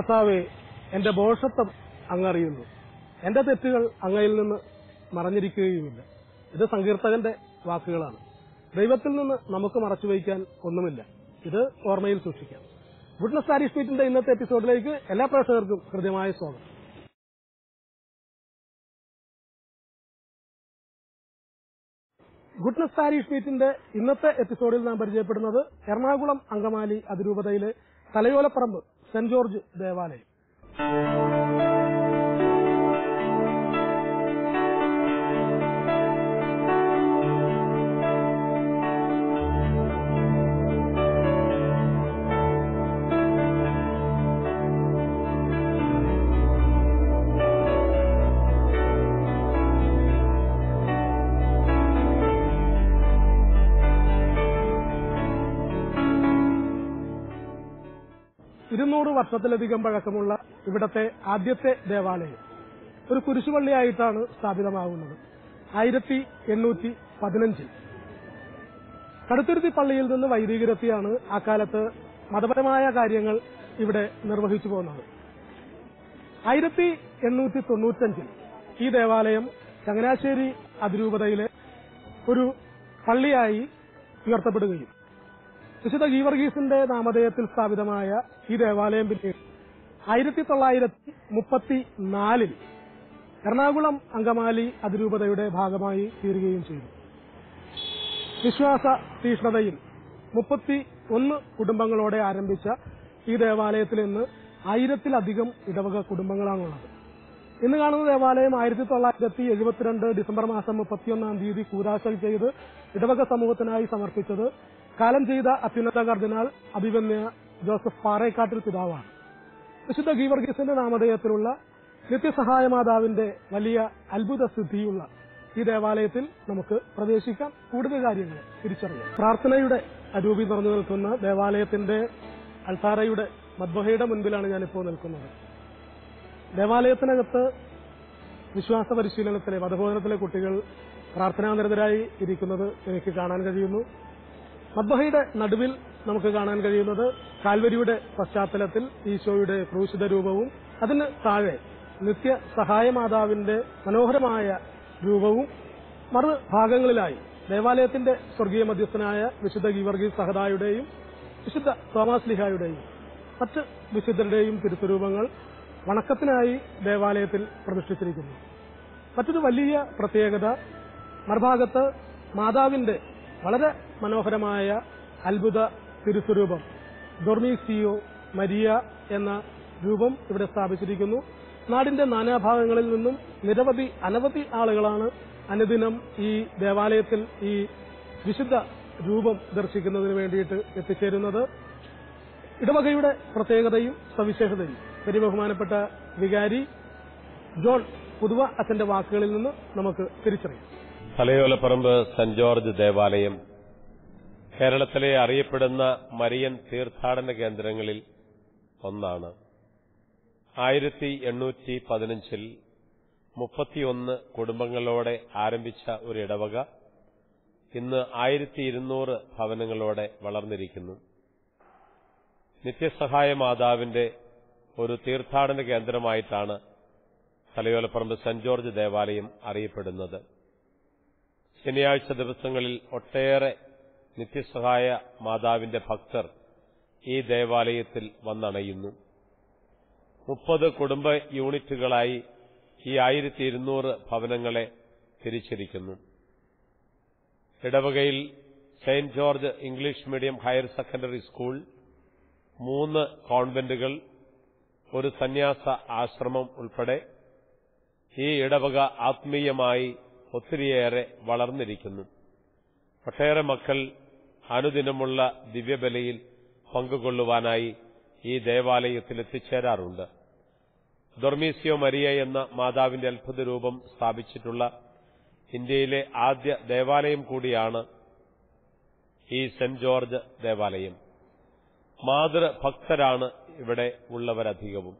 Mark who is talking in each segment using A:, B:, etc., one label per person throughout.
A: കർത്താവെ എന്റെ ബോഷത്വം അങ്ങറിയുന്നു. എന്റെ തെറ്റുകൾ അങ്ങയിൽ നിന്ന് മറഞ്ഞിരിക്കുകയുമില്ല. ഇത് സങ്കീർത്തകന്റെ വാക്കുകളാണ്. ദൈവത്തിൽ നിന്ന് നമുക്ക് മറച്ചു വയ്ക്കാൻ ഒന്നുമില്ല. ഇത് ഓർമ്മയിൽ സൂക്ഷിക്കാം. ഗുഡ്നസ് ആരി സ്പീറ്റിന്റെ ഇന്നത്തെ എപ്പിസോഡിലേക്ക് എല്ലാ പ്രേക്ഷകർക്കും ഹൃദ്യമായ സ്വാഗതം. ഗുഡ്നസ് സാരി സ്പീറ്റിന്റെ ഇന്നത്തെ എപ്പിസോഡിൽ നാം പരിചയപ്പെടുന്നത് എറണാകുളം അങ്കമാലി അതിരൂപതയിലെ തലയോലപ്പറമ്പ് സെന്റ് ജോർജ് ദേവാലയം. ഇരുന്നൂറ് വർഷത്തിലധികം പഴക്കമുള്ള ഇവിടത്തെ ആദ്യത്തെ ദേവാലയം. ഒരു കുരിശുപള്ളിയായിട്ടാണ് സ്ഥാപിതമാകുന്നത് ആയിരത്തി എണ്ണൂറ്റി പതിനഞ്ചിൽ. കടുത്തുരുത്തി പള്ളിയിൽ നിന്ന് വൈദികരെത്തിയാണ് അക്കാലത്ത് മതപരമായ കാര്യങ്ങൾ ഇവിടെ നിർവഹിച്ചു പോകുന്നത്. ആയിരത്തി എണ്ണൂറ്റി തൊണ്ണൂറ്റഞ്ചിൽ ഈ ദേവാലയം ചങ്ങനാശ്ശേരി അതിരൂപതയിലെ ഒരു പള്ളിയായി ഉയർത്തപ്പെടുകയും വിശുദ്ധ ഗീവർഗീസിന്റെ നാമധേയത്തിൽ സ്ഥാപിതമായ ഈ ദേവാലയം പിന്നീട് ആയിരത്തി തൊള്ളായിരത്തി മുപ്പത്തി നാലിൽ എറണാകുളം അങ്കമാലി അതിരൂപതയുടെ ഭാഗമായി തീരുകയും ചെയ്തു. വിശ്വാസ തീഷ്ണതയിൽ മുപ്പത്തി ഒന്ന് കുടുംബങ്ങളോടെ ആരംഭിച്ച ഈ ദേവാലയത്തിൽ ഇന്ന് ആയിരത്തിലധികം ഇടവക കുടുംബങ്ങളാണുള്ളത്. ഇന്ന് കാണുന്ന ദേവാലയം ആയിരത്തി തൊള്ളായിരത്തി എഴുപത്തിരണ്ട് ഡിസംബർ മാസം മുപ്പത്തിയൊന്നാം തീയതി കൂരാശൽ ചെയ്ത് ഇടവക സമൂഹത്തിനായി സമർപ്പിച്ചത് കാലം ചെയ്ത അത്യുന്നത കർദിനാൾ അഭിമന്യ ജോസഫ് പാറേക്കാട്ടിൽ പിതാവാണ്. വിശുദ്ധ ഗീവർഗീസിന്റെ നാമധേയത്തിലുള്ള നിത്യസഹായ മാതാവിന്റെ വലിയ അത്ഭുത സിദ്ധിയുള്ള ഈ ദേവാലയത്തിൽ നമുക്ക് പ്രവേശിക്കാം. കൂടുതൽ കാര്യങ്ങൾ തിരിച്ചറിയാം. പ്രാർത്ഥനയുടെ അരൂപി നിറഞ്ഞു നിൽക്കുന്ന ദേവാലയത്തിന്റെ അൾത്താരയുടെ മദ്ബഹയുടെ മുൻപിലാണ് ഞാനിപ്പോൾ നിൽക്കുന്നത്. ദേവാലയത്തിനകത്ത് വിശ്വാസ പരിശീലനത്തിലെ വധബോധനത്തിലെ കുട്ടികൾ പ്രാർത്ഥനാനിരതരായി ഇരിക്കുന്നത് എനിക്ക് കാണാൻ കഴിയുന്നു. മദ്ബഹയുടെ നടുവിൽ നമുക്ക് കാണാൻ കഴിയുന്നത് കാൽവരിയുടെ പശ്ചാത്തലത്തിൽ ഈശോയുടെ ക്രൂശിത രൂപവും അതിന് താഴെ നിത്യ സഹായമാതാവിന്റെ മനോഹരമായ രൂപവും മറുഭാഗങ്ങളിലായി ദേവാലയത്തിന്റെ സ്വർഗീയ മധ്യസ്ഥനായ വിശുദ്ധ ഗീവർഗീസ് സഹദായുടെയും വിശുദ്ധ തോമാസ് ലിഹായുടെയും മറ്റ് വിശുദ്ധരുടെയും തിരുസ്വരൂപങ്ങൾ വണക്കത്തിനായി ദേവാലയത്തിൽ പ്രതിഷ്ഠിച്ചിരിക്കുന്നു. മറ്റൊരു വലിയ പ്രത്യേകത മറുഭാഗത്ത് മാതാവിന്റെ വളരെ മനോഹരമായ അത്ഭുത തിരുസ്വരൂപം. ഡൊർമീസിയോ മരിയ എന്ന രൂപം ഇവിടെ സ്ഥാപിച്ചിരിക്കുന്നു. നാടിന്റെ നാനാഭാഗങ്ങളിൽ നിന്നും നിരവധി അനവധി ആളുകളാണ് അനുദിനം ഈ ദേവാലയത്തിൽ ഈ വിശുദ്ധ രൂപം ദർശിക്കുന്നതിന് വേണ്ടിയിട്ട് എത്തിച്ചേരുന്നത്. ഇടവകയുടെ പ്രത്യേകതയും സവിശേഷതയും. പെരുബഹുമാനപ്പെട്ട വികാരി ജോൺ പുതുവ അച്ഛന്റെ വാക്കുകളിൽ നിന്ന് നമുക്ക് തിരിച്ചറിയാം.
B: തലയോലപ്പറമ്പ് സെന്റ് ജോർജ് ദേവാലയം. കേരളത്തിലെ അറിയപ്പെടുന്ന മരിയൻ തീർത്ഥാടന കേന്ദ്രങ്ങളിൽ ഒന്നാണ്. ആയിരത്തി എണ്ണൂറ്റി പതിനഞ്ചിൽ മുപ്പത്തിയൊന്ന് കുടുംബങ്ങളോടെ ആരംഭിച്ച ഒരു ഇടവക ഇന്ന് ആയിരത്തി ഇരുന്നൂറ് ഭവനങ്ങളോടെ വളർന്നിരിക്കുന്നു. നിത്യസഹായ മാതാവിന്റെ ഒരു തീർത്ഥാടന കേന്ദ്രമായിട്ടാണ് തലയോലപ്പറമ്പ് സെന്റ് ജോർജ് ദേവാലയം അറിയപ്പെടുന്നത്. ശനിയാഴ്ച ദിവസങ്ങളിൽ ഒട്ടേറെ നിത്യസഹായ മാതാവിന്റെ ഭക്തർ ഈ ദേവാലയത്തിൽ വന്നണയുന്നു. മുപ്പത് കുടുംബ യൂണിറ്റുകളായി ഈ ആയിരത്തി ഇരുന്നൂറ് ഭവനങ്ങളെ തിരിച്ചിരിക്കുന്നു. ഇടവകയിൽ saint George English medium higher secondary school മൂന്ന് കോൺവെന്റുകൾ ഒരു സന്യാസ ആശ്രമം ഉൾപ്പെടെ ഈ ഇടവക ആത്മീയമായി ഒത്തിരിയേറെ വളർന്നിരിക്കുന്നു. ഒട്ടേറെ മക്കൾ അനുദിനമുള്ള ദിവ്യബലയിൽ പങ്കുകൊള്ളുവാനായി ഈ ദേവാലയത്തിൽ എത്തിച്ചേരാറുണ്ട് ദൊർമീസിയോ മരിയ എന്ന മാതാവിന്റെ അത്ഭുത രൂപം സ്ഥാപിച്ചിട്ടുള്ള ഇന്ത്യയിലെ ആദ്യ ദേവാലയം കൂടിയാണ് ഈ സെന്റ് ജോർജ് ദേവാലയം. മാതൃഭക്തരാണ് ഇവിടെ ഉള്ളവരധികവും.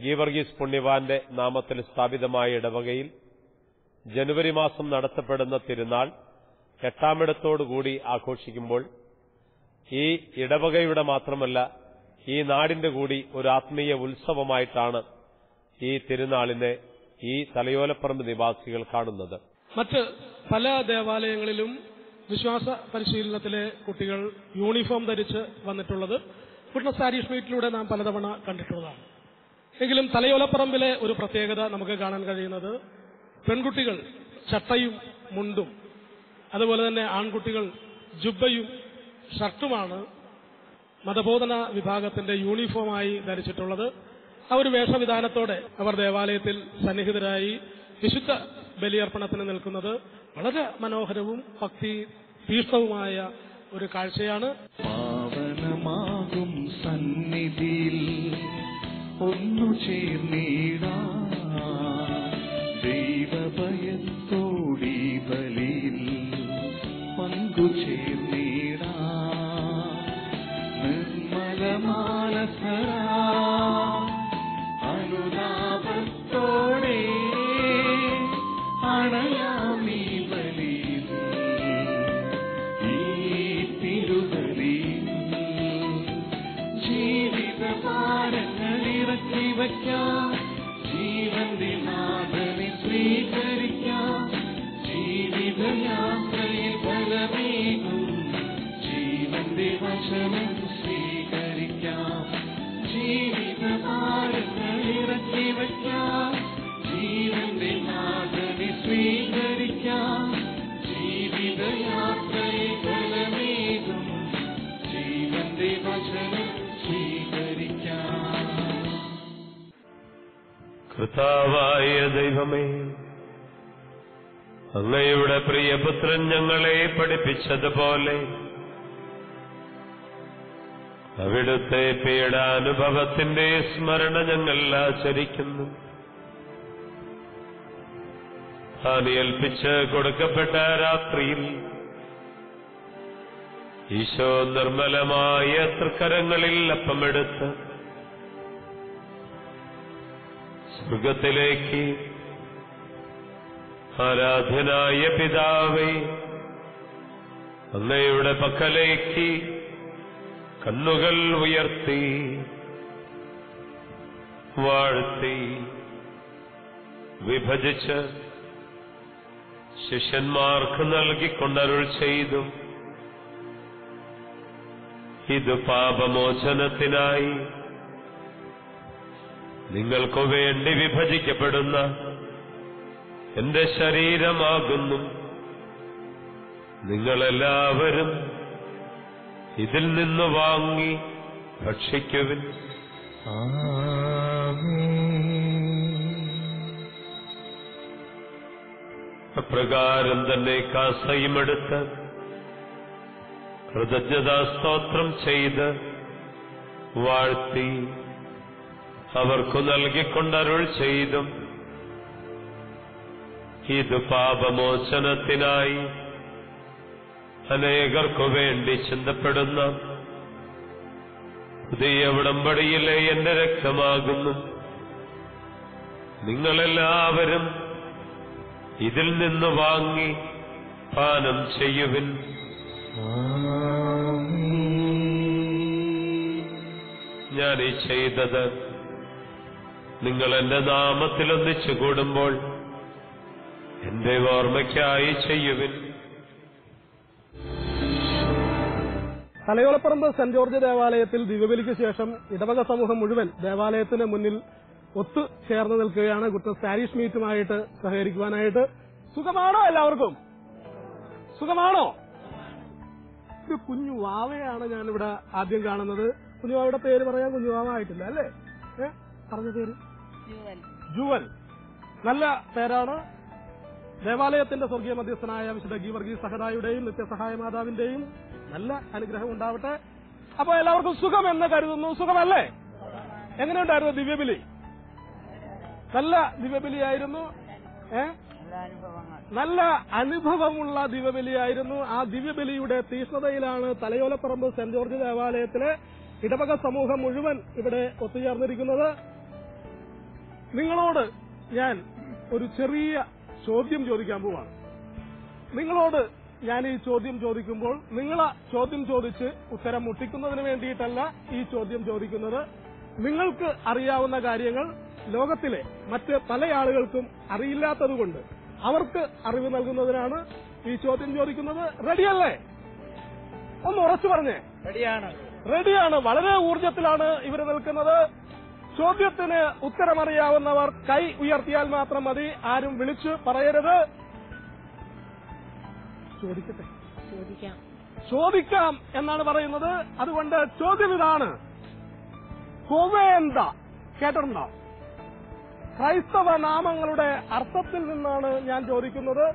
B: ഗീവർഗീസ് പുണ്യവാന്റെ നാമത്തിൽ സ്ഥാപിതമായ ഇടവകയിൽ ജനുവരി മാസം നടത്തപ്പെടുന്ന തിരുനാൾ എട്ടാമിടത്തോടുകൂടി ആഘോഷിക്കുമ്പോൾ ഈ ഇടവകയുടെ മാത്രമല്ല ഈ നാടിന്റെ കൂടി ഒരു ആത്മീയ ഉത്സവമായിട്ടാണ് ഈ തിരുനാളിനെ ഈ തലയോലപ്പറമ്പ് നിവാസികൾ കാണുന്നത്.
A: മറ്റ് പല ദേവാലയങ്ങളിലും വിശ്വാസ പരിശീലനത്തിലെ കുട്ടികൾ യൂണിഫോം ധരിച്ച് വന്നിട്ടുള്ളത് കുട്ടന സാരീസ് മീറ്റിലൂടെ നാം പലതവണ കണ്ടിട്ടുള്ളതാണ്. എങ്കിലും തലയോലപ്പറമ്പിലെ ഒരു പ്രത്യേകത നമുക്ക് കാണാൻ കഴിയുന്നത് പെൺകുട്ടികൾ ചട്ടയും മുണ്ടും അതുപോലെ തന്നെ ആൺകുട്ടികൾ ജുബയും ഷർട്ടുമാണ് മതബോധന വിഭാഗത്തിന്റെ യൂണിഫോമായി ധരിച്ചിട്ടുള്ളത്. ആ ഒരു വേഷവിധാനത്തോടെ അവർ ദേവാലയത്തിൽ സന്നിഹിതരായി വിശുദ്ധ ബലിയർപ്പണത്തിന് നിൽക്കുന്നത് വളരെ മനോഹരവും ഭക്തി തീഷ്ണവുമായ ഒരു കാഴ്ചയാണ്.
C: പാവനമാകും സന്നിധിയിൽ ഒന്നു ചേർന്നിടാ ചേർന്നിടാ. നിർമ്മലമാനസരാ
B: പ്രിയപുത്രൻ ഞങ്ങളെ പഠിപ്പിച്ചതുപോലെ അവിടുത്തെ പീഡാനുഭവത്തിന്റെ സ്മരണ ഞങ്ങൾ ആചരിക്കുന്നു. ഏൽപ്പിച്ച് കൊടുക്കപ്പെട്ട രാത്രിയിൽ ഈശോ നിർമ്മലമായ തൃക്കരങ്ങളിൽ അപ്പമെടുത്ത് സ്വർഗത്തിലേക്ക് ആരാധ്യനായ പിതാവേ അങ്ങയുടെ പക്കലേക്ക് കണ്ണുകൾ ഉയർത്തി വാഴ്ത്തി വിഭജിച്ച് ശിഷ്യന്മാർക്ക് നൽകിക്കൊണ്ടരുൾ ചെയ്തു. ഇത് പാപമോചനത്തിനായി നിങ്ങൾക്കു വേണ്ടി വിഭജിക്കപ്പെടുന്ന എന്റെ ശരീരമാകുന്നു. നിങ്ങളെല്ലാവരും ഇതിൽ നിന്ന് വാങ്ങി ഭക്ഷിക്കുവിൻ. അപ്രകാരം തന്നെ കാസയുമെടുത്ത് കൃതജ്ഞതാസ്തോത്രം ചെയ്ത് വാഴ്ത്തി അവർക്കു നൽകിക്കൊണ്ടരുൾ ചെയ്തും ഇത് പാപമോചനത്തിനായി അനേകർക്കു വേണ്ടി ചിന്തപ്പെടുന്ന പുതിയ ഉടമ്പടിയിലെ എന്റെ രക്തമാകുന്നു. നിങ്ങളെല്ലാവരും ഇതിൽ നിന്ന് വാങ്ങി പാനം ചെയ്യുവിൻ. ഞാൻ ഈ ചെയ്തത് നിങ്ങൾ എന്റെ നാമത്തിൽ ഒന്നിച്ചു കൂടുമ്പോൾ എന്റെ ഓർമ്മയ്ക്കായി ചെയ്യുവിൻ.
A: തലയോളപ്പറമ്പ് സെന്റ് ജോർജ് ദേവാലയത്തിൽ ദിവ്യബലിക്ക് ശേഷം ഇടവക സമൂഹം മുഴുവൻ ദേവാലയത്തിന് മുന്നിൽ ഒത്തു ചേർന്ന് നിൽക്കുകയാണ് ഗുഡ്നസ് പാരീഷ് മീറ്റുമായിട്ട് സഹകരിക്കുവാനായിട്ട്. സുഖമാണോ എല്ലാവർക്കും? സുഖമാണോ? ഒരു കുഞ്ഞു വാവയാണ് ഞാനിവിടെ ആദ്യം കാണുന്നത്. കുഞ്ഞുവാവയുടെ പേര് പറയാൻ കുഞ്ഞുവാവ ആയിട്ടില്ല അല്ലേ? പറഞ്ഞ പേര്? ജുവൽ. നല്ല പേരാണ്. ദേവാലയത്തിന്റെ സ്വർഗീയ മധ്യസ്ഥനായ വിശുദ്ധ ഗീവർഗീസ് സഹദായുടെയും നിത്യസഹായ മാതാവിന്റെയും നല്ല അനുഗ്രഹം ഉണ്ടാവട്ടെ. അപ്പൊ എല്ലാവർക്കും സുഖം എന്ന് കരുതുന്നു. സുഖമല്ലേ? എങ്ങനെയുണ്ടായിരുന്നു ദിവ്യബലി? നല്ല ദിവ്യബലിയായിരുന്നു. ഏ? നല്ല അനുഭവമുള്ള ദിവ്യബലിയായിരുന്നു. ആ ദിവ്യബലിയുടെ തീഷ്ണതയിലാണ് തലയോലപ്പറമ്പ് സെന്റ് ജോർജ് ദേവാലയത്തിലെ ഇടവക സമൂഹം മുഴുവൻ ഇവിടെ ഒത്തുചേർന്നിരിക്കുന്നത്. നിങ്ങളോട് ഞാൻ ഒരു ചെറിയ ചോദ്യം ചോദിക്കാൻ പോവാണ്. നിങ്ങളോട് ഞാൻ ഈ ചോദ്യം ചോദിക്കുമ്പോൾ നിങ്ങൾ ചോദ്യം ചോദിച്ച് ഉത്തരം മുട്ടിക്കുന്നതിന് വേണ്ടിയിട്ടല്ല ഈ ചോദ്യം ചോദിക്കുന്നത്. നിങ്ങൾക്ക് അറിയാവുന്ന കാര്യങ്ങൾ ലോകത്തിലെ മറ്റ് പല ആളുകൾക്കും അറിയില്ലാത്തതുകൊണ്ട് അവർക്ക് അറിവ് നൽകുന്നതിനാണ് ഈ ചോദ്യം ചോദിക്കുന്നത്. റെഡിയല്ലേ? ഒന്ന് ഉറച്ചു പറഞ്ഞേ.
D: റെഡിയാണ്.
A: റെഡിയാണ്. വളരെ ഊർജത്തിലാണ് ഇവർ നിൽക്കുന്നത്. ചോദ്യത്തിന് ഉത്തരമറിയാവുന്നവർ കൈ ഉയർത്തിയാൽ മാത്രം മതി. ആരും വിളിച്ചു പറയരുത്. ചോദിക്കട്ടെ?
E: ചോദിക്കാം.
A: ചോദിക്കാം എന്നാണ് പറയുന്നത്. അതുകൊണ്ട് ചോദ്യം ഇതാണ്. കൊവേന്ത കേട്ടിട്ടുണ്ടോ? ക്രൈസ്തവ നാമങ്ങളുടെ അർത്ഥത്തിൽ നിന്നാണ് ഞാൻ ചോദിക്കുന്നത്.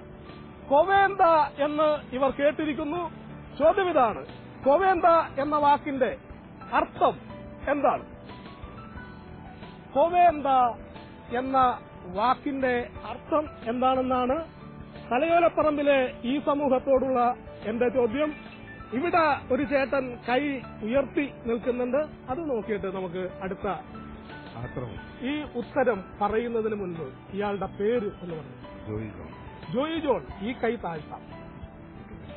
A: കൊവേന്ത എന്ന് ഇവർ കേട്ടിരിക്കുന്നു. ചോദ്യം ഇതാണ്. കൊവേന്ത എന്ന വാക്കിന്റെ അർത്ഥം എന്താണ്? കൊവേന്ത എന്ന വാക്കിന്റെ അർത്ഥം എന്താണെന്നാണ് തലയോലപ്പറമ്പിലെ ഈ സമൂഹത്തോടുള്ള എന്റെ ചോദ്യം. ഇവിടെ ഒരു ചേട്ടൻ കൈ ഉയർത്തി നിൽക്കുന്നുണ്ട്. അത് നോക്കിയിട്ട് നമുക്ക് അടുത്ത ഈ ഉത്തരം പറയുന്നതിന് മുൻപ് ഇയാളുടെ പേര് എന്ന് പറഞ്ഞു.
F: ജോയി ജോൺ.
A: ജോയി ജോൺ ഈ കൈ താഴ്ത്താം.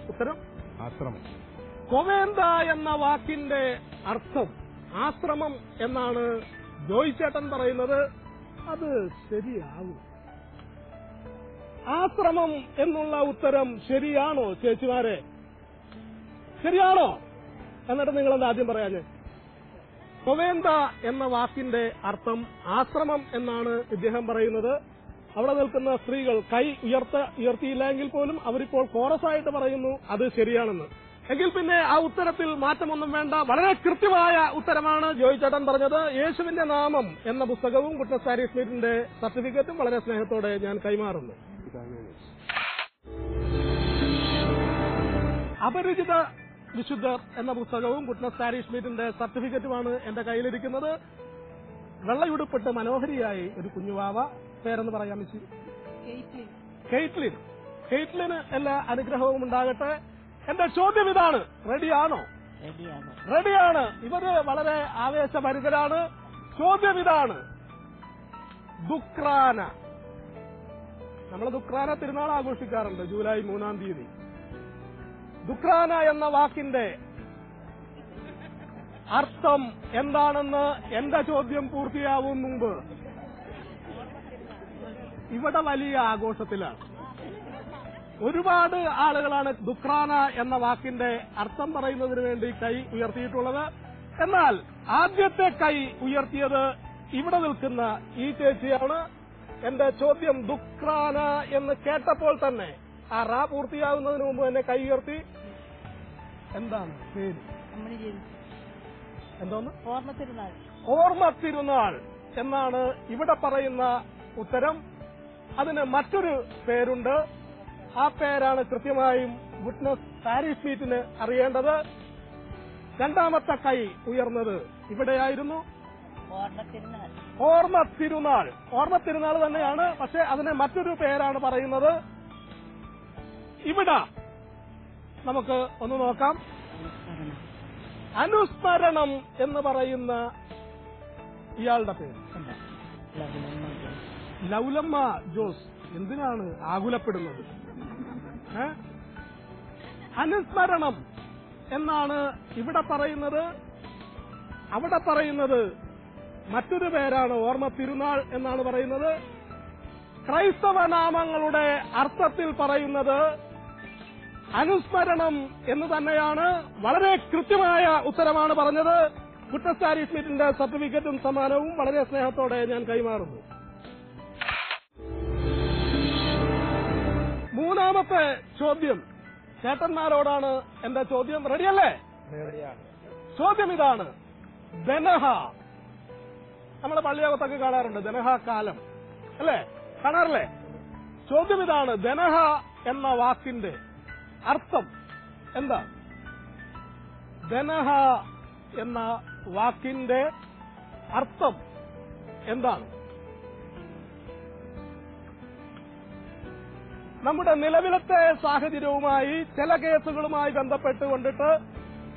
A: ഉത്തരം?
F: ആശ്രമം.
A: കൊവേന്ത എന്ന വാക്കിന്റെ അർത്ഥം ആശ്രമം എന്നാണ് ജോയി ചേട്ടൻ പറയുന്നത് അത് ശരിയാകും. ആശ്രമം എന്നുള്ള ഉത്തരം ശരിയാണോ ചേച്ചിമാരെ? ശരിയാണോ? എന്നിട്ട് നിങ്ങൾ എന്താ ആദ്യം പറയാഞ്ഞ്? കൊവേന്ത എന്ന വാക്കിന്റെ അർത്ഥം ആശ്രമം എന്നാണ് ഇദ്ദേഹം പറയുന്നത്. അവിടെ നിൽക്കുന്ന സ്ത്രീകൾ കൈ ഉയർത്ത ഉയർത്തിയില്ലെങ്കിൽ പോലും അവരിപ്പോൾ കോറസായിട്ട് പറയുന്നു അത് ശരിയാണെന്ന്. എങ്കിൽ പിന്നെ ആ ഉത്തരത്തിൽ മാറ്റമൊന്നും വേണ്ട. വളരെ കൃത്യമായ ഉത്തരമാണ് ജോയി ചേട്ടൻ പറഞ്ഞത്. യേശുവിന്റെ നാമം എന്ന പുസ്തകവും കുട്ടസാരി സ്മിത്തിന്റെ സർട്ടിഫിക്കറ്റും വളരെ സ്നേഹത്തോടെ ഞാൻ കൈമാറുന്നു. അപരിചിത വിശുദ്ധർ എന്ന പുസ്തകവും ഗുഡ്നസ് പാരി സ്മിത്തിന്റെ സർട്ടിഫിക്കറ്റുമാണ് എന്റെ കയ്യിലിരിക്കുന്നത്. വെള്ളയുടുപ്പിട്ട് മനോഹരിയായി ഒരു കുഞ്ഞുവാവ പേരെന്ന് പറയാം മിച്ചി കെയ്റ്റ്ലിൻ കെയ്റ്റ്ലിന് എല്ലാ അനുഗ്രഹവും ഉണ്ടാകട്ടെ. എന്റെ ചോദ്യം ഇതാണ്. റെഡിയാണോ?
E: റെഡിയാണ്?
A: ഇവർ വളരെ ആവേശഭരിതരാണ്. ചോദ്യം ഇതാണ്. ദുക്രാന. നമ്മൾ ദുക്രാന തിരുനാൾ ആഘോഷിക്കാറുണ്ട് ജൂലൈ മൂന്നാം തീയതി. ദുക്രാന എന്ന വാക്കിന്റെ അർത്ഥം എന്താണെന്ന് എന്റെ ചോദ്യം പൂർത്തിയാവും മുമ്പ്. ഇവിടെ വലിയ ആഘോഷത്തിലാണ്. ഒരുപാട് ആളുകളാണ് ദുക്രാന എന്ന വാക്കിന്റെ അർത്ഥം പറയുന്നതിന് വേണ്ടി കൈ ഉയർത്തിയിട്ടുള്ളത്. എന്നാൽ ആദ്യത്തെ കൈ ഉയർത്തിയത് ഇവിടെ നിൽക്കുന്ന ഈ ചേച്ചിയാണ്. എന്റെ ചോദ്യം ദുക്രാന എന്ന് കേട്ടപ്പോൾ തന്നെ ആ റാ പൂർത്തിയാകുന്നതിന് മുമ്പ് തന്നെ കൈ ഉയർത്തി. എന്താണ് പേര്? എന്തോന്ന്?
E: ഓർമ്മ തിരുനാൾ.
A: ഓർമ്മ തിരുനാൾ എന്നാണ് ഇവിടെ പറയുന്ന ഉത്തരം. അതിന് മറ്റൊരു പേരുണ്ട്. ആ പേരാണ് കൃത്യമായും വിറ്റ്നസ് പാരീസ് മീറ്റിന് അറിയേണ്ടത്. രണ്ടാമത്തെ കൈ ഉയർന്നത് ഇവിടെയായിരുന്നു.
E: ഓർമ്മ തിരുനാൾ.
A: ഓർമ്മ തിരുനാൾ തന്നെയാണ് പക്ഷെ അതിന് മറ്റൊരു പേരാണ് പറയുന്നത്. ഇവിടെ നമുക്ക് ഒന്ന് നോക്കാം. അനുസ്മരണം എന്ന് പറയുന്ന ഇയാളുടെ പേര്. ലൗലമ്മ ജോസ്. എന്തിനാണ് ആകുലപ്പെടുന്നത്? അനുസ്മരണം എന്നാണ് ഇവിടെ പറയുന്നത്. അവിടെ പറയുന്നത് മറ്റൊരു പേരാണ് ഓർമ്മ തിരുനാൾ എന്നാണ് പറയുന്നത്. ക്രൈസ്തവ നാമങ്ങളുടെ അർത്ഥത്തിൽ പറയുന്നത് അനുസ്മരണം എന്ന് തന്നെയാണ്. വളരെ കൃത്യമായ ഉത്തരമാണ് പറഞ്ഞത്. കുറ്റസ്ഥാരി സ്മിറ്റിന്റെ സർട്ടിഫിക്കറ്റും സമ്മാനവും വളരെ സ്നേഹത്തോടെ ഞാൻ കൈമാറുന്നു. മൂന്നാമത്തെ ചോദ്യം. ചേട്ടന്മാരോടാണ് എന്റെ ചോദ്യം. റെഡിയല്ലേ? ചോദ്യം ഇതാണ്. ദനഹ നമ്മളെ പള്ളിയകത്തൊക്കെ കാണാറുണ്ട്. ദനഹ കാലം. അല്ലേ? കാണാറില്ലേ? ചോദ്യം ഇതാണ്. ദനഹ എന്ന വാക്കിന്റെ അർത്ഥം എന്താ? ദനഹ എന്ന വാക്കിന്റെ അർത്ഥം എന്താണ്? നമ്മുടെ നിലവിലത്തെ സാഹചര്യവുമായി ചില കേസുകളുമായി ബന്ധപ്പെട്ടുകൊണ്ടിട്ട്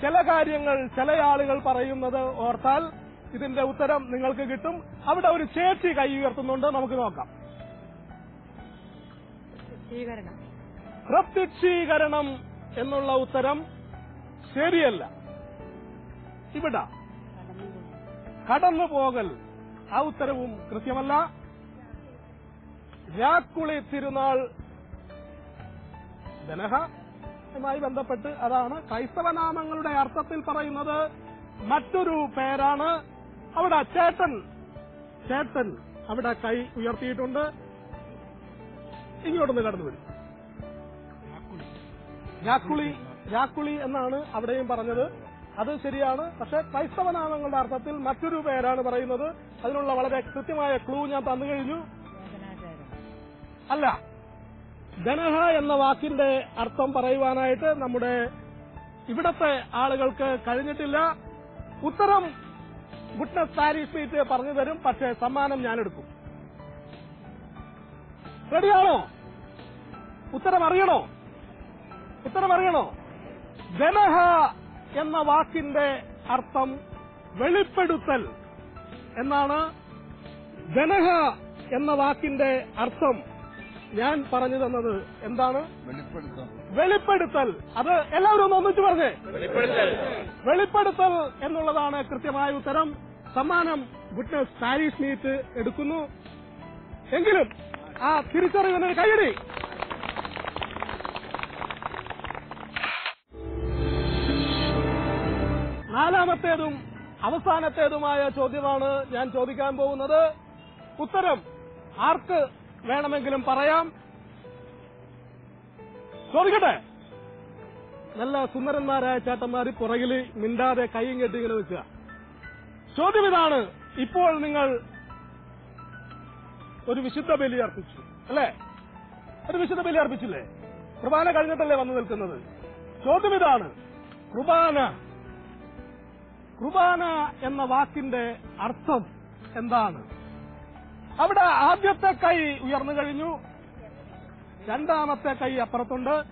A: ചില കാര്യങ്ങൾ ചില ആളുകൾ പറയുന്നത് ഓർത്താൽ ഇതിന്റെ ഉത്തരം നിങ്ങൾക്ക് കിട്ടും. അവിടെ ഒരു ചേച്ചി കൈ ഉയർത്തുന്നുണ്ട്. നമുക്ക് നോക്കാം. പ്രത്യക്ഷീകരണം എന്നുള്ള ഉത്തരം ശരിയല്ല. ഇവിടെ. കടന്നു പോകൽ ആ ഉത്തരവും കൃത്യമല്ല. രാക്കുളി തിരുനാൾ ജനഹയുമായി ബന്ധപ്പെട്ട് അതാണ് ക്രൈസ്തവ നാമങ്ങളുടെ അർത്ഥത്തിൽ പറയുന്നത്. മറ്റൊരു പേരാണ് അവിടെ ചേട്ടൻ. ചേട്ടൻ അവിടെ കൈ ഉയർത്തിയിട്ടുണ്ട്. ഇങ്ങോട്ടൊന്ന് കടന്നു വരും. രാക്കുളി. രാക്കുളി എന്നാണ് അവിടെയും പറഞ്ഞത്. അത് ശരിയാണ്. പക്ഷെ ക്രൈസ്തവ നാമങ്ങളുടെ അർത്ഥത്തിൽ മറ്റൊരു പേരാണ് പറയുന്നത്. അതിനുള്ള വളരെ കൃത്യമായ ക്ലൂ ഞാൻ തന്നു കഴിഞ്ഞു. അല്ല ധനഹ എന്ന വാക്കിന്റെ അർത്ഥം പറയുവാനായിട്ട് നമ്മുടെ ഇവിടത്തെ ആളുകൾക്ക് കഴിഞ്ഞിട്ടില്ല. ഉത്തരം ഗുഡ്നസ് സാരി സീറ്റ് പറഞ്ഞു തരും പക്ഷേ സമ്മാനം ഞാനെടുക്കും. റെഡിയാണോ? ഉത്തരം അറിയണോ ഉത്തരം അറിയണോ ധനഹ എന്ന വാക്കിന്റെ അർത്ഥം വെളിപ്പെടുത്തൽ എന്നാണ്. ധനഹ എന്ന വാക്കിന്റെ അർത്ഥം ഞാൻ പറഞ്ഞു തന്നത് എന്താണ്? വെളിപ്പെടുത്തൽ. അത് എല്ലാവരും ഒന്ന് ഒന്നിച്ചു പറഞ്ഞേ. വെളിപ്പെടുത്തൽ. എന്നുള്ളതാണ് കൃത്യമായ ഉത്തരം. സമ്മാനം ഗുഡ്നസ് പാരീസ് മീറ്റ് എടുക്കുന്നു. എങ്കിലും ആ തിരിച്ചറിവിന് കൈയടി. നാലാമത്തേതും അവസാനത്തേതുമായ ചോദ്യമാണ് ഞാൻ ചോദിക്കാൻ പോകുന്നത്. ഉത്തരം ആർക്ക് വേണമെങ്കിലും പറയാം. ചോദിക്കട്ടെ? നല്ല സുന്ദരന്മാരായ ചേട്ടന്മാർ പുറകിൽ മിണ്ടാതെ കൈയും കെട്ടി ഇങ്ങനെ വെച്ചുക ചോദ്യം ഇതാണ്. ഇപ്പോൾ നിങ്ങൾ ഒരു വിശുദ്ധ ബലി അർപ്പിച്ചു അല്ലേ? ഒരു വിശുദ്ധ ബലി അർപ്പിച്ചില്ലേ? കുർബാന കഴിഞ്ഞിട്ടല്ലേ വന്നു നിൽക്കുന്നത്? ചോദ്യം ഇതാണ്. കുർബാന. കുർബാന എന്ന വാക്കിന്റെ അർത്ഥം എന്താണ്? അവിടെ ആദ്യത്തെ കൈ ഉയർന്നു കഴിഞ്ഞു. രണ്ടാമത്തെ കൈ അപ്പുറത്തുണ്ട്.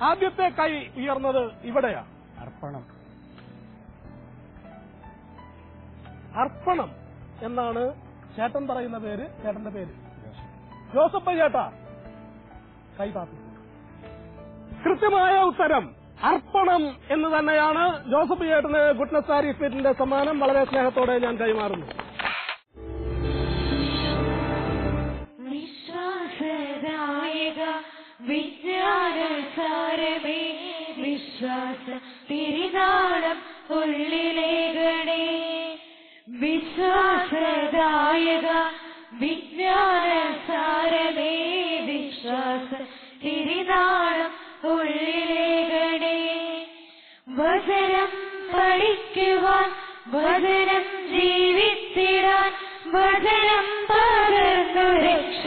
A: ആദ്യത്തെ കൈ ഉയർന്നത് ഇവിടെയാണ്.
F: അർപ്പണം.
A: അർപ്പണം എന്നാണ് ചേട്ടൻ പറയുന്ന പേര് ചേട്ടന്റെ പേര്. ജോസഫ് ചേട്ട കൈ താത്തു. കൃത്യമായ ഉത്തരം അർപ്പണം എന്ന് തന്നെയാണ് ജോസഫ് ചേട്ടന് ഗുഡ്നസ് സാരി സ്പീറ്റിന്റെ സമ്മാനം. വളരെ സ്നേഹത്തോടെ ഞാൻ കൈമാറുന്നു.
D: വിജ്ഞാനസാരമേ വിശ്വാസ തിരുനാളം ഉള്ളിലേകണേ. വിശ്വാസദായക വിജ്ഞാനസാരമേ വിശ്വാസ തിരുനാളം ഉള്ളിലേകണേ. വചനം പഠിക്കുവാൻ വചനം ജീവിത്തിടാൻ വചനം പകർന്നു രക്ഷ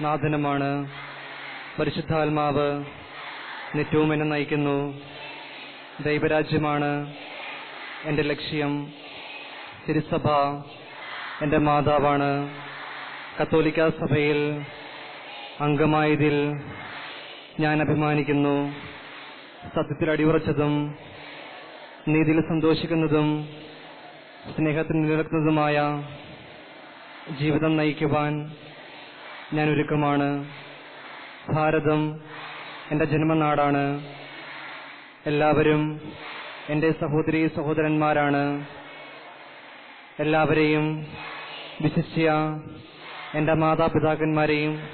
G: നാഥനുമാണ്. പരിശുദ്ധാത്മാവ് നിത്യവും എന്നെ നയിക്കുന്നു. ദൈവരാജ്യമാണ് എന്റെ ലക്ഷ്യം. തിരുസഭ എന്റെ മാതാവാണ്. കത്തോലിക്ക സഭയിൽ അംഗമായതിൽ ഞാൻ അഭിമാനിക്കുന്നു. സത്യത്തിൽ അടിയുറച്ചതും നീതിയിൽ സന്തോഷിക്കുന്നതും സ്നേഹത്തിൽ നിലനിൽക്കുന്നതുമായ ജീവിതം നയിക്കുവാൻ ഞാൻ ഒരുക്കമാണ് ഭാരതം എന്റെ ജന്മനാടാണ്. എല്ലാവരും എന്റെ സഹോദരി സഹോദരന്മാരാണ്. എല്ലാവരെയും വിശിഷ്യ എന്റെ മാതാപിതാക്കന്മാരെയും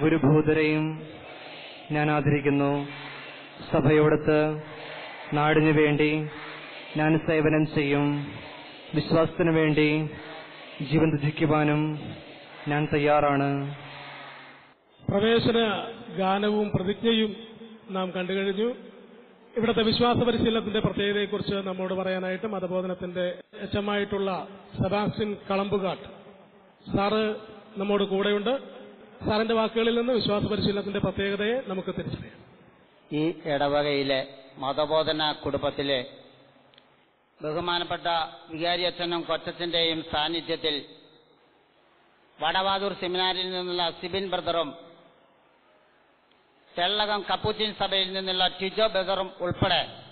G: ഗുരുഭൂതരെയും ഞാൻ ആദരിക്കുന്നു. സഭയോടത്ത് നാടിനു വേണ്ടി ഞാൻ സേവനം ചെയ്യും. വിശ്വാസത്തിനു വേണ്ടി ജീവൻ ത്യജിക്കുവാനും ഞാൻ തയ്യാറാണ്.
A: പ്രവേശന ഗാനവും പ്രതിജ്ഞയും നാം കണ്ടുകഴിഞ്ഞു ഇവിടുത്തെ വിശ്വാസ പരിശീലനത്തിന്റെ പ്രത്യേകതയെക്കുറിച്ച് നമ്മോട് പറയാനായിട്ട് മതബോധനത്തിന്റെ എച്ചമായിട്ടുള്ള സെബാസ്റ്റിൻ കളമ്പുകാട്ട് സാറ് നമ്മോട് കൂടെയുണ്ട്. സാറിന്റെ വാക്കുകളിൽ നിന്ന് വിശ്വാസ പരിശീലനത്തിന്റെ പ്രത്യേകതയെ നമുക്ക് തിരിച്ചറിയാം.
H: ഈ ഇടവകയിലെ മതബോധന കുടുംബത്തിലെ ബഹുമാനപ്പെട്ട വികാരി അച്ഛനും കൊച്ചച്ഛന്റെയും സാന്നിധ്യത്തിൽ വടവാതൂർ സെമിനാരിൽ നിന്നുള്ള സിബിൻ ബ്രദറും തെള്ളകം കപ്പൂച്ചിൻ സഭയിൽ നിന്നുള്ള ടിജോ ബ്രദറും ഉൾപ്പെടെ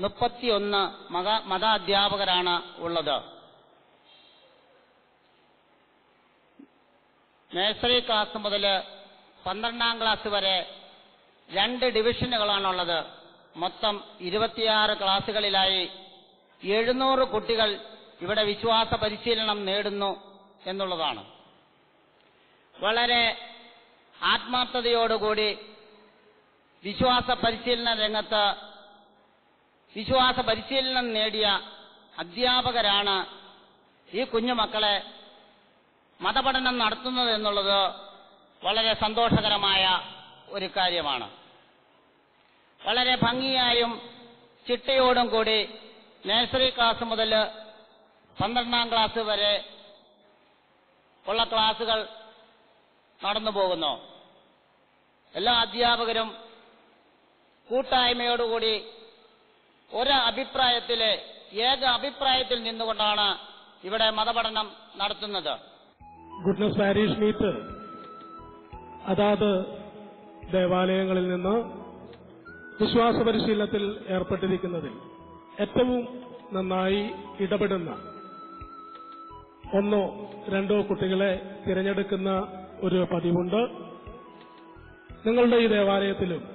H: മുപ്പത്തിയൊന്ന് മത മതാധ്യാപകരാണ് ഉള്ളത്. നഴ്സറി ക്ലാസ് മുതൽ പന്ത്രണ്ടാം ക്ലാസ് വരെ രണ്ട് ഡിവിഷനുകളാണുള്ളത്. മൊത്തം ഇരുപത്തിയാറ് ക്ലാസുകളിലായി എഴുന്നൂറ് കുട്ടികൾ ഇവിടെ വിശ്വാസ പരിശീലനം നേടുന്നു എന്നുള്ളതാണ്. വളരെ ആത്മാർത്ഥതയോടുകൂടി വിശ്വാസ പരിശീലന രംഗത്ത് വിശ്വാസ പരിശീലനം നേടിയ അധ്യാപകരാണ് ഈ കുഞ്ഞുമക്കളെ മതപഠനം നടത്തുന്നത് എന്നുള്ളത് വളരെ സന്തോഷകരമായ ഒരു കാര്യമാണ്. വളരെ ഭംഗിയായും ചിട്ടയോടും കൂടി നഴ്സറി ക്ലാസ് മുതൽ പന്ത്രണ്ടാം ക്ലാസ് വരെ ഉള്ള ക്ലാസുകൾ നടന്നു പോകുന്നു. എല്ലാ അധ്യാപകരും കൂട്ടായ്മയോടുകൂടി ഒരു അഭിപ്രായത്തിലെ ഏക അഭിപ്രായത്തിൽ നിന്നുകൊണ്ടാണ് ഇവിടെ മതപഠനം നടത്തുന്നത്.
A: ഗുഡ്നസ് പാരീഷ് മീറ്റ് അതാത് ദേവാലയങ്ങളിൽ നിന്ന് വിശ്വാസ പരിശീലനത്തിൽ ഏർപ്പെട്ടിരിക്കുന്നതിൽ ഏറ്റവും നന്നായി ഇടപെടുന്ന ഒന്നോ രണ്ടോ കുട്ടികളെ തിരഞ്ഞെടുക്കുന്ന ഒരു പതിവുണ്ട്. നിങ്ങളുടെ ഈ ദേവാലയത്തിലും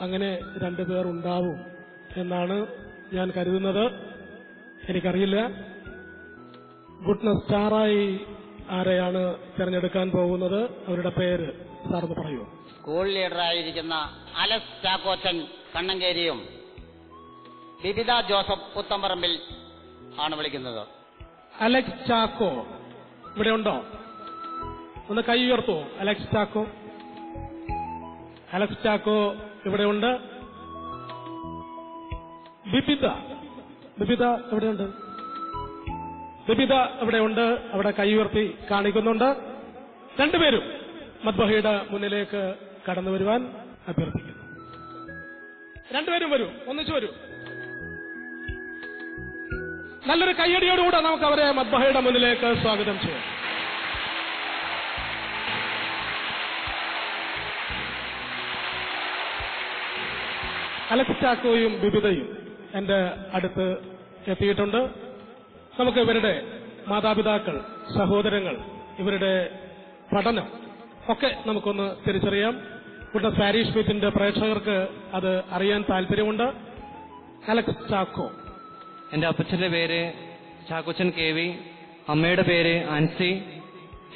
A: അങ്ങനെ രണ്ടുപേർ ഉണ്ടാവും എന്നാണ് ഞാൻ കരുതുന്നത്. എനിക്കറിയില്ല. ഗുഡ്നസ് സ്റ്റാറായി ആരെയാണ് തിരഞ്ഞെടുക്കാൻ പോകുന്നത്? അവരുടെ പേര് സാർന്ന് പറയൂ.
H: സ്കൂൾ ലീഡറായിരിക്കുന്ന അലസ് ചാക്കോച്ചൻ കണ്ണങ്കേരിയും ബിബിത ജോസഫ് പുത്തമ്പറമ്പിൽ ആണ് വിളിക്കുന്നത്.
A: അലക്സ് ചാക്കോ. ഇവിടെ ഉണ്ടോ? ഒന്ന് കൈ ഉയർത്തോ. അലക്സ് ചാക്കോ അലക്സ് ചാക്കോ ഇവിടെയുണ്ട്. ബിബിത ബിബിത എവിടെയുണ്ട് ബിബിത ഇവിടെ ഉണ്ട് അവിടെ കൈ ഉയർത്തി കാണിക്കുന്നുണ്ട്. രണ്ടുപേരും മദ്ബഹയുടെ മുന്നിലേക്ക് കടന്നു വരുവാൻ അഭ്യർത്ഥിക്കുന്നു. രണ്ടുപേരും വരൂ. ഒന്നിച്ചു വരൂ. നല്ലൊരു കയ്യടിയോടുകൂടെ നമുക്ക് അവരെ മദ്ബഹയുടെ മുന്നിലേക്ക് സ്വാഗതം ചെയ്യാം. അലക്സ് ചാക്കോയും ബിബിതയും എന്റെ അടുത്ത് എത്തിയിട്ടുണ്ട്. നമുക്ക് ഇവരുടെ മാതാപിതാക്കൾ സഹോദരങ്ങൾ ഇവരുടെ പഠനം ഒക്കെ നമുക്കൊന്ന് തിരിച്ചറിയാം. ഇവിടെ പാരീഷ് സ്മിത്തിന്റെ പ്രേക്ഷകർക്ക് അത് അറിയാൻ താല്പര്യമുണ്ട്. അലക്സ് ചാക്കോ
G: എന്റെ അപ്പച്ചന്റെ പേര് ചാക്കോച്ചൻ കെ വി. അമ്മയുടെ പേര് അൻസി.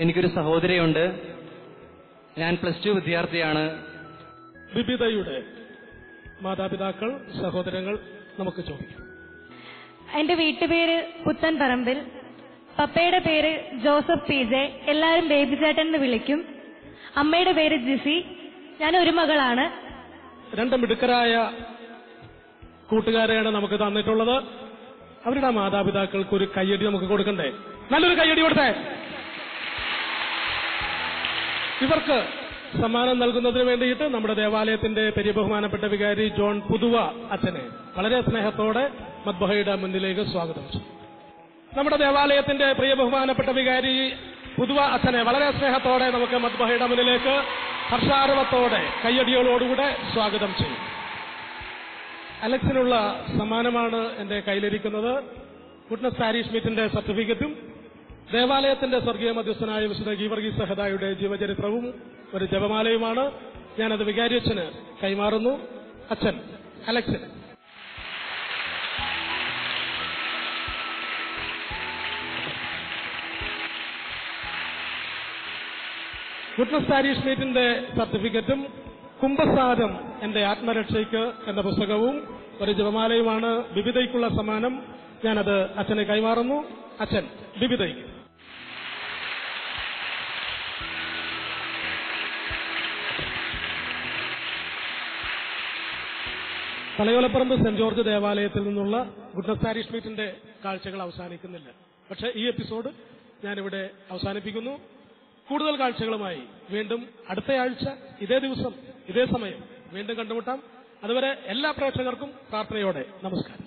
G: എനിക്കൊരു സഹോദരിയുണ്ട്. ഞാൻ പ്ലസ് ടു വിദ്യാർത്ഥിയാണ്.
A: ബിബിതയുടെ മാതാപിതാക്കൾ സഹോദരങ്ങൾ നമുക്ക് ചോദിക്കാം.
D: എന്റെ വീട്ടുപേര് പുത്തൻ പറമ്പിൽ പപ്പയുടെ പേര് ജോസഫ് പി ജെ എല്ലാവരും ബേബി ചേട്ടൻ എന്ന് വിളിക്കും. അമ്മയുടെ പേര് ജിസി ഞാൻ ഒരു മകളാണ്.
A: രണ്ട് മിടുക്കരായ കൂട്ടുകാരെയാണ് നമുക്ക് തന്നിട്ടുള്ളത്. അവരുടെ മാതാപിതാക്കൾക്ക് ഒരു കയ്യടി നമുക്ക് കൊടുക്കണ്ടേ? നല്ലൊരു കയ്യടി കൊടുത്തേ. ഇവർക്ക് സമ്മാനം നൽകുന്നതിന് വേണ്ടിയിട്ട് നമ്മുടെ ദേവാലയത്തിന്റെ പെരിയ ബഹുമാനപ്പെട്ട വികാരി ജോൺ പുതുവ അച്ഛനെ വളരെ സ്നേഹത്തോടെ മദ്ബഹയുടെ മുന്നിലേക്ക് സ്വാഗതം നമ്മുടെ ദേവാലയത്തിന്റെ പ്രിയ ബഹുമാനപ്പെട്ട വികാരി പുതുവ അച്ഛനെ വളരെ സ്നേഹത്തോടെ നമുക്ക് മദ്ബഹയുടെ മുന്നിലേക്ക് ഹർഷാരവത്തോടെ കയ്യടികളോടുകൂടെ സ്വാഗതം ചെയ്യും. അലക്സിനുള്ള സമ്മാനമാണ് എന്റെ കയ്യിലിരിക്കുന്നത്. ഗുഡ്നസ് പാരീഷ് മീറ്റിന്റെ സർട്ടിഫിക്കറ്റും ദേവാലയത്തിന്റെ സ്വർഗീയ മധ്യസ്ഥനായ വിശുദ്ധ ഗീവർഗി സഹദായുടെ ജീവചരിത്രവും ഒരു ജപമാലയുമാണ്. ഞാനത് വികാരിയച്ഛന് കൈമാറുന്നു. അച്ഛൻ അലക്സൻ ഗുഡ്നസ് പാരീഷ് മീറ്റിന്റെ സർട്ടിഫിക്കറ്റും കുംഭസാരം എന്റെ ആത്മരക്ഷയ്ക്ക് എന്ന പുസ്തകവും ഒരു ജപമാലയുമാണ്. വിവിധയ്ക്കുള്ള സമ്മാനം ഞാനത് അച്ഛനെ കൈമാറുന്നു. അച്ഛൻ വിവിധയ്ക്ക്. തലയോലപ്പറമ്പ് സെന്റ് ജോർജ് ദേവാലയത്തിൽ നിന്നുള്ള ഗുഡ്നസ് പാരീഷ് മീറ്റിന്റെ കാഴ്ചകൾ അവസാനിക്കുന്നില്ല. പക്ഷേ ഈ എപ്പിസോഡ് ഞാനിവിടെ അവസാനിപ്പിക്കുന്നു. കൂടുതൽ കാഴ്ചകളുമായി വീണ്ടും അടുത്തയാഴ്ച ഇതേ ദിവസം ഇതേ സമയം വീണ്ടും കണ്ടുമുട്ടാം. അതുവരെ എല്ലാ പ്രേക്ഷകർക്കും പ്രാർത്ഥനയോടെ നമസ്കാരം.